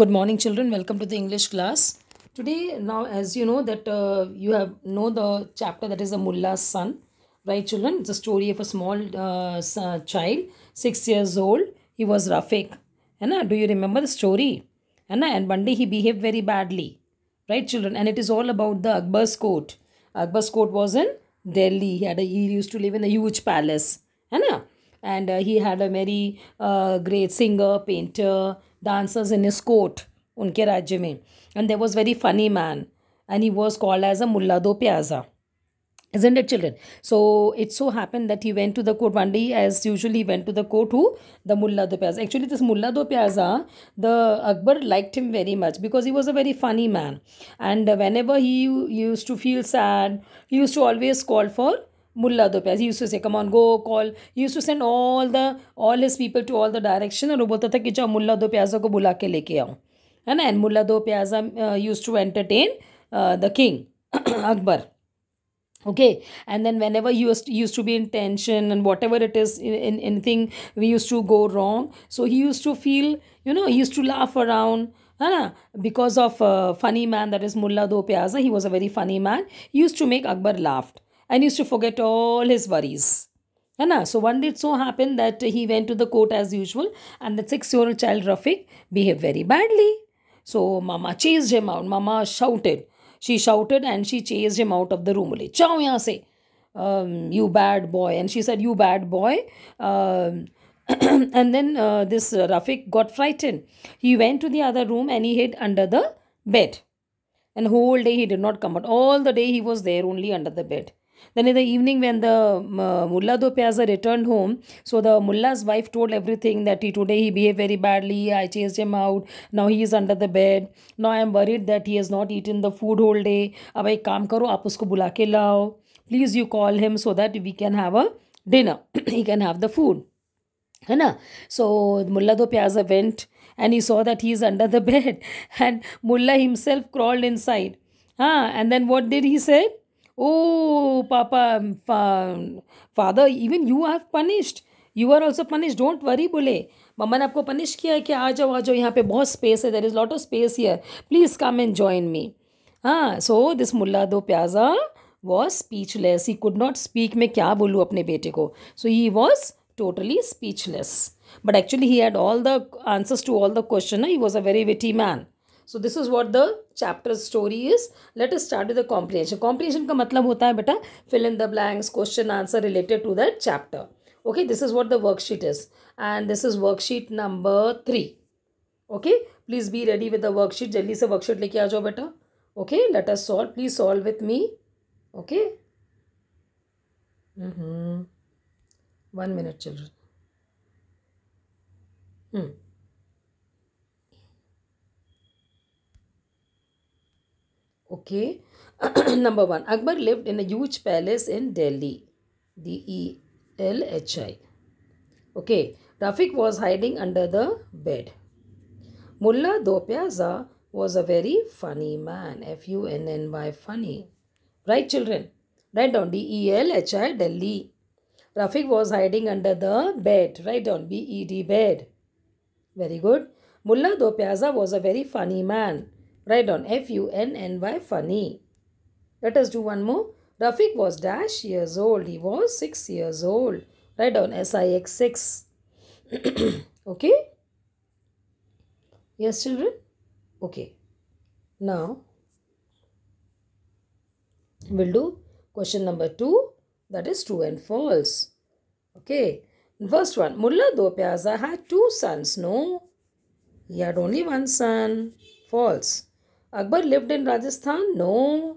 Good morning, children. Welcome to the English class. Today, now, as you know, that uh, you have know the chapter that is the Mullah's son, right, children? It's a story of a small uh, child, six years old. He was Rafiq. Anna, do you remember the story? Anna, and one day he behaved very badly, right, children? And it is all about the Akbar's court. Akbar's court was in Delhi. He had a, he used to live in a huge palace, Anna and uh, he had a very uh, great singer painter dancers in his court उनके राज्य में and there was very funny man and he was called as a mulla do pyaza isn't it children so it so happened that he went to the court one day as usually he went to the court who the mulla do pyaza actually this mulla do pyaza the akbar liked him very much because he was a very funny man and whenever he used to feel sad he used to always call for मुल्ला दो पैसे यूसुफ से come on go call Yusuf send all the all his people to all the direction और वो बोलता था कि जाओ, मुल्ला दो प्याजा को बुला के लेके आऊँ है ना? And Mulla Do Pyaza use to entertain the king Akbar okay and then whenever use use to be in tension and whatever it is in anything we use to go wrong so he use to feel you know use to laugh around है ना? Because of funny man that is Mulla Do Pyaza he was a very funny man use to make Akbar laughed and used to forget all his worries. Anna. So one day it so happened that he went to the court as usual and the six-year-old child Rafiq behaved very badly. So Mama chased him out. Mama shouted. She shouted and she chased him out of the room. Chao yahan se. Um, you bad boy. And she said, you bad boy. Um, and then uh, this uh, Rafiq got frightened. He went to the other room and he hid under the bed. And whole day he did not come out. All the day he was there only under the bed. Then in the evening, when the uh, Mullah Do Pyaza returned home, so the Mullah's wife told everything that he today he behaved very badly. I chased him out. Now he is under the bed. Now I am worried that he has not eaten the food whole day. अब एक काम करो आप उसको बुला के लाओ. Please you call him so that we can have a dinner. he can have the food. है ना so mullah do pyaza went and he saw that he is under the bed and mullah himself crawled inside ah and then what did he say oh papa fa- father even you have you are also punished don't worry बोले मम्मा ने आपको punish किया है कि आ जाओ आ जाओ यहाँ पे बहुत स्पेस है there is lot of space here please come and join me हाँ so this Mulla Do Pyaza was speechless he could not speak मैं क्या बोलूँ अपने बेटे को so he was totally speechless. But actually, he had all the answers to all the question. He was a very witty man. So this is what the chapter story is let is start with the comprehension का मतलब होता है, बेटा fill in the blanks question answer related to that chapter okay this is what the worksheet is and this is worksheet number three okay please be ready with the worksheet जल्दी से worksheet लेके आ जाओ, बेटा. Okay let's solve please solve with me okay one minute children hmm Okay. Number one. Akbar lived in a huge palace in Delhi. D E L H I. Okay. Rafiq was hiding under the bed. Mullah Dopyaza was a very funny man. F U N N Y funny. Right, children? Write down D E L H I Delhi. Rafiq was hiding under the bed. Write down B E D bed. Very good. Mullah Dopyaza was a very funny man. Write down F U N N Y funny. Let us do one more. Rafiq was dash years old. He was six years old. Write down S I X six. okay? Yes, children? Okay. Now, we'll do question number two that is true and false. Okay. First one Mullah Do Pyaza had two sons. No, he had only one son. False. Akbar lived in Rajasthan. No,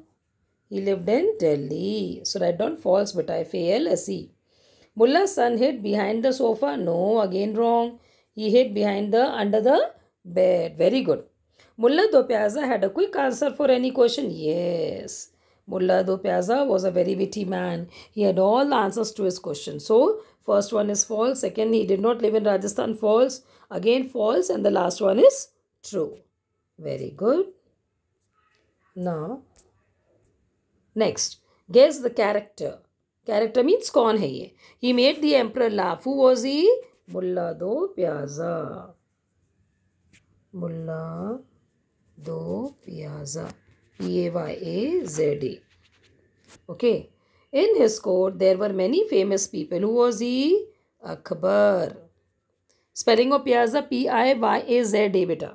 he lived in Delhi. So write down false, but I fail. S E. Mullah's son hid behind the sofa. No, again wrong. He hid behind the under the bed. Very good. Mullah Do Pyaza had a quick answer for any question. Yes. Mullah Do Pyaza was a very witty man. He had all the answers to his question. So, first one is false. Second, he did not live in Rajasthan. False. Again, false. And the last one is true. Very good. now, next, guess the character character means कौन है ये? He made the emperor laugh who was he? Mulla Do Pyaza. Mulla Do Pyaza. P A Y A Z A okay in his court there were many famous people who was he Akbar spelling of Pyaza P I Y A Z A बेटा।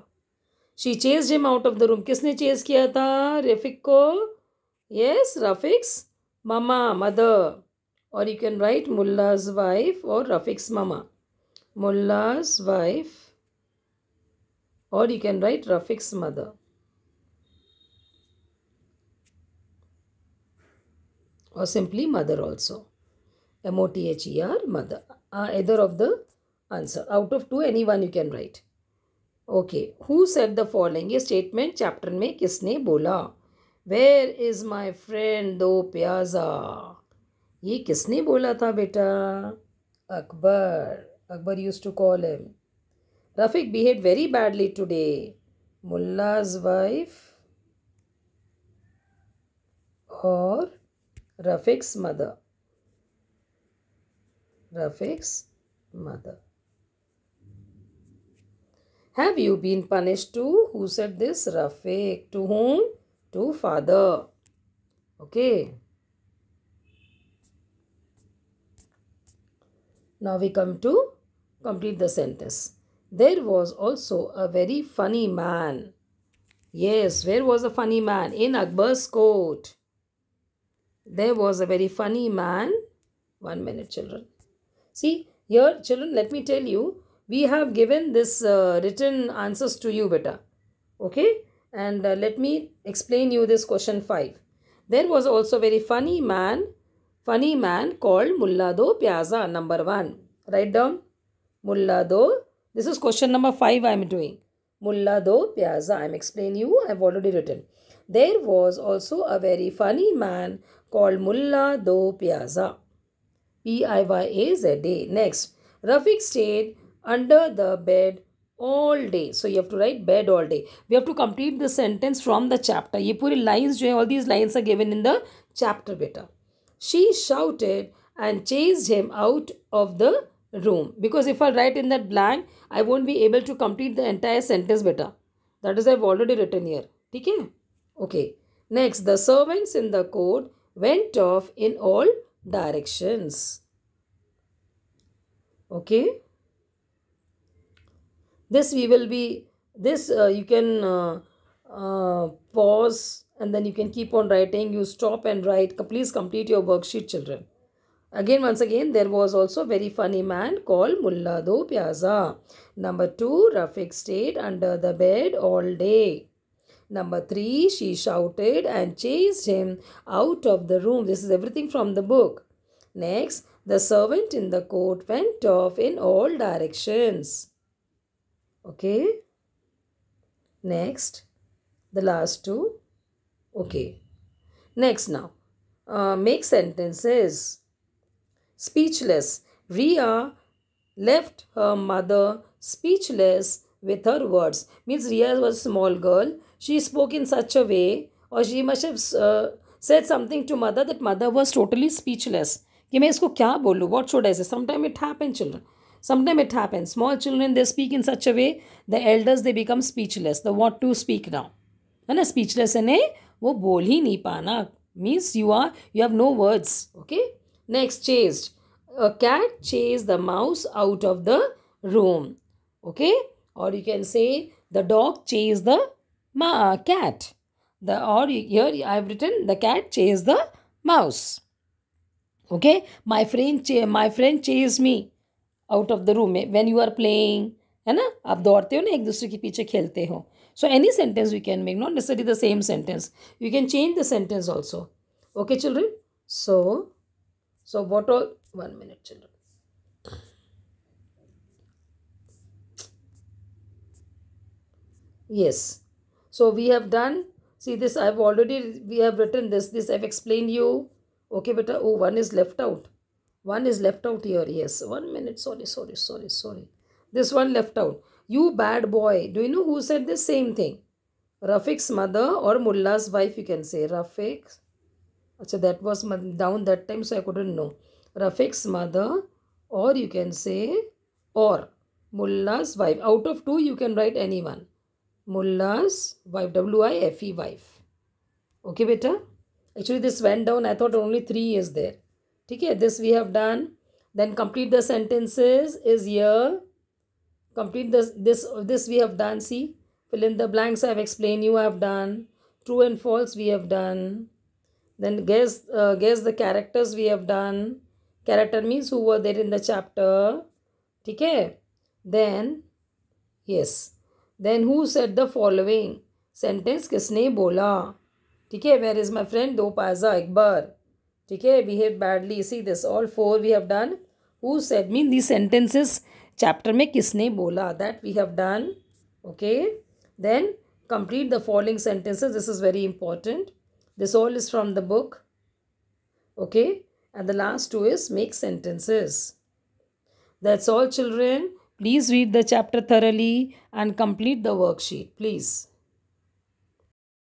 She chase him out of the room किसने chase किया था? रेफिक को? Yes Rafiq's mama mother or you can write Mulla's wife or Rafiq's mama Mulla's wife or you can write Rafiq's mother or simply mother also M O T H E R mother Uh, either of the answer. Out of two, any one you can. Okay who said the following ये statement chapter में किसने बोला? Where is my friend दो प्याजा? ये किसने बोला था बेटा? Akbar Akbar use to call him Rafiq behave very badly today Mulla's wife or Rafiq's mother Rafiq's mother. Have you been punished too? Who said this? Rafiq. To whom? to father. Okay. Now we come to complete the sentence. There was also a very funny man. Yes, where was a funny man? In Akbar's court. There was a very funny man. One minute, children. See, here, children, let me tell you, we have given this uh, written answers to you, beta. Okay? And uh, let me explain you this question 5. There was also a very funny man, funny man called Mullado Piazza, number 1. Write down Mullado. This is question number 5 I am doing. Mullado Piazza. I am explaining you. I have already written. There was also a very funny man called Mulla Do Piazza. P-I-Y-A-Z-A. Next, Rafiq stayed under the bed all day. So you have to write bed all day. We have to complete the sentence from the chapter. Ye puri lines jo all these lines are given in the chapter beta. She shouted and chased him out of the room. Because if i write in that blank i won't be able to complete the entire sentence beta. That is i've already written here. Okay okay. Next the servants in the court went off in all directions. Okay this we will be this uh, you can uh, uh, pause and then you can keep on writing. You stop and write. Please complete your worksheet children. Again once again there was also a very funny man called mullado piazza number two rafiq stayed under the bed all day. Number three she shouted and chased him out of the room. This is everything from the book. Next the servant in the court went off in all directions okay next the last two okay next now uh, make sentences speechless Ria left her mother speechless with her words means Ria was a small girl she spoke in such a way or she must have uh, said something to mother that mother was totally speechless कि मैं इसको क्या बोलूँ what should I say sometime it happen children Sometimes it happens. Small children, they speak in such a way, the elders, they become speechless. The what to speak now. है ना speechless है वो बोल ही नहीं पाना means you are you have no words okay next chased a cat chased the mouse out of the room okay or you can say the dog chased the ma cat the or here i have written the cat chased the mouse okay my friend my friend chased me out of the room में when you are playing है ना आप दौड़ते हो ना एक दूसरे के पीछे खेलते हो so any sentence you can make not necessary the same sentence you can change the sentence also okay children so so what all one minute children yes so we have done see this i've already we have written this this i've explained you okay but oh one is left out one is left out here. Yes. One minute. Sorry, sorry, sorry, sorry. This one left out. You bad boy. Do you know who said the same thing? Rafiq's mother or Mullah's wife, you can say. Rafiq. Achha, that was down that time, so I couldn't know. Rafiq's mother or you can say or Mullah's wife. Out of two, you can write anyone. Mullah's wife. W-I-F-E wife. Okay, beta? Actually, this went down. I thought only three is there. ठीक है this we have done then complete the sentences is your complete this this we have done C fill in the blanks I have explain you have done true and false we have done then guess guess the characters we have done character means who were there in the chapter ठीक है? Then yes then who said the following sentence किसने बोला? ठीक है where is my friend दो पाजा इकबर okay behave badly see this all four we have done. Who said mean these sentences chapter mein kisne bola that we have done okay? Then complete the following sentences this is very important. This all is from the book okay? And the last two is make sentences. That's all children. Please read the chapter thoroughly and complete the worksheet please.